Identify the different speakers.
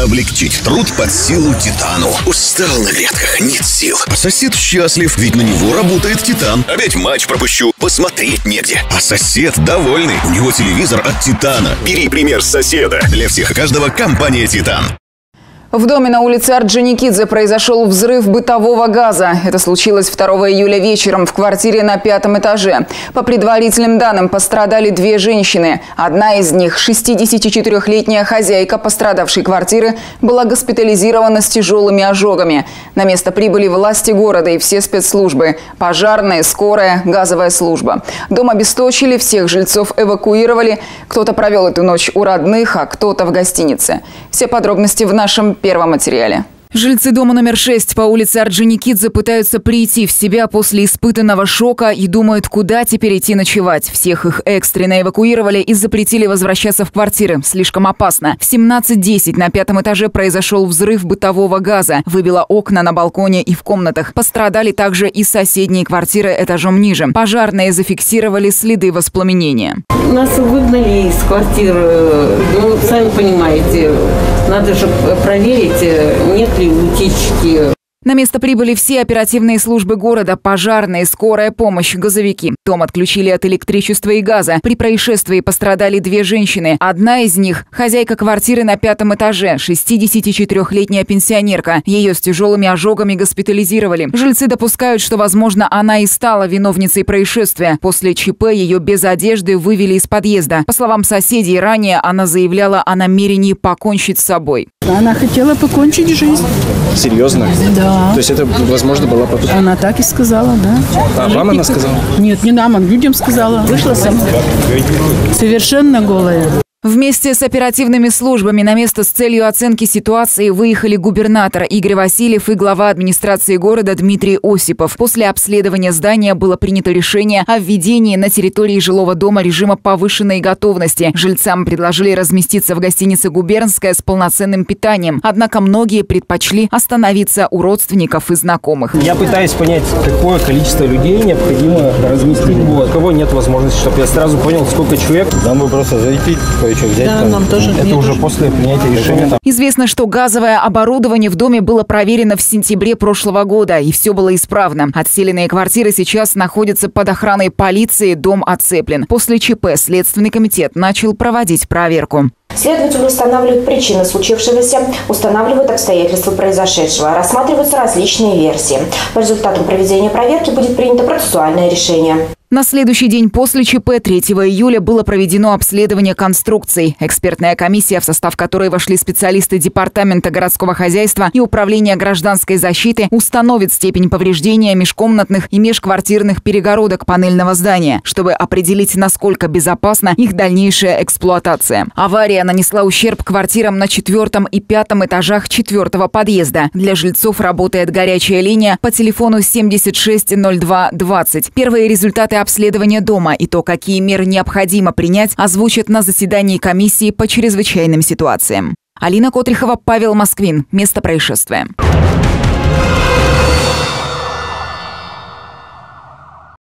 Speaker 1: Облегчить труд под силу Титану. Устал на ветках, нет сил. А сосед счастлив, ведь на него работает Титан. Опять матч пропущу, посмотреть негде. А сосед довольный, у него телевизор от Титана. Бери пример соседа. Для всех и каждого компания Титан.
Speaker 2: В доме на улице Орджоникидзе произошел взрыв бытового газа. Это случилось 2 июля вечером в квартире на пятом этаже. По предварительным данным пострадали две женщины. Одна из них, 64-летняя хозяйка пострадавшей квартиры, была госпитализирована с тяжелыми ожогами. На место прибыли власти города и все спецслужбы. Пожарная, скорая, газовая служба. Дом обесточили, всех жильцов эвакуировали. Кто-то провел эту ночь у родных, а кто-то в гостинице. Все подробности в нашем первом материале.
Speaker 3: Жильцы дома номер 6 по улице Орджоникидзе пытаются прийти в себя после испытанного шока и думают, куда теперь идти ночевать. Всех их экстренно эвакуировали и запретили возвращаться в квартиры. Слишком опасно. В 17.10 на пятом этаже произошел взрыв бытового газа. Выбило окна на балконе и в комнатах. Пострадали также и соседние квартиры этажом ниже. Пожарные зафиксировали следы воспламенения.
Speaker 4: Нас выгнали из квартиры. Ну, сами понимаете, надо же проверить, нет ли утечки.
Speaker 3: На место прибыли все оперативные службы города, пожарные, скорая помощь, газовики. Дом отключили от электричества и газа. При происшествии пострадали две женщины. Одна из них – хозяйка квартиры на пятом этаже, 64-летняя пенсионерка. Ее с тяжелыми ожогами госпитализировали. Жильцы допускают, что, возможно, она и стала виновницей происшествия. После ЧП ее без одежды вывели из подъезда. По словам соседей, ранее она заявляла о намерении покончить с собой.
Speaker 5: Она хотела покончить жизнь.
Speaker 6: Серьезно?
Speaker 5: Да.
Speaker 6: То есть это, возможно, была попытка?
Speaker 5: Она так и сказала, да.
Speaker 6: А вам она сказала?
Speaker 5: Нет, не нам, а людям сказала. Вышла сама. Совершенно голая.
Speaker 3: Вместе с оперативными службами на место с целью оценки ситуации выехали губернатор Игорь Васильев и глава администрации города Дмитрий Осипов. После обследования здания было принято решение о введении на территории жилого дома режима повышенной готовности. Жильцам предложили разместиться в гостинице «Губернская» с полноценным питанием. Однако многие предпочли остановиться у родственников и знакомых.
Speaker 6: Я пытаюсь понять, какое количество людей необходимо разместить. У кого нет возможности, чтобы я сразу понял, сколько человек.
Speaker 7: Нам бы просто зайти, кое-что взять.
Speaker 5: Да,
Speaker 7: там.
Speaker 5: нам тоже.
Speaker 6: Это уже
Speaker 5: тоже.
Speaker 6: после принятия решения. там.
Speaker 3: Известно, что газовое оборудование в доме было проверено в сентябре прошлого года, и все было исправно. Отселенные квартиры сейчас находятся под охраной полиции, дом оцеплен. После ЧП Следственный комитет начал проводить проверку.
Speaker 8: Следователи устанавливают причины случившегося, устанавливают обстоятельства произошедшего, рассматриваются различные версии. По результатам проведения проверки будет принято процессуальное решение.
Speaker 3: На следующий день после ЧП 3 июля было проведено обследование конструкций. Экспертная комиссия, в состав которой вошли специалисты Департамента городского хозяйства и Управления гражданской защиты, установит степень повреждения межкомнатных и межквартирных перегородок панельного здания, чтобы определить, насколько безопасна их дальнейшая эксплуатация. Авария нанесла ущерб квартирам на четвертом и пятом этажах четвертого подъезда. Для жильцов работает горячая линия по телефону 760220. Первые результаты обследования дома и то, какие меры необходимо принять, озвучат на заседании комиссии по чрезвычайным ситуациям. Алина Котрихова, Павел Москвин. Место происшествия.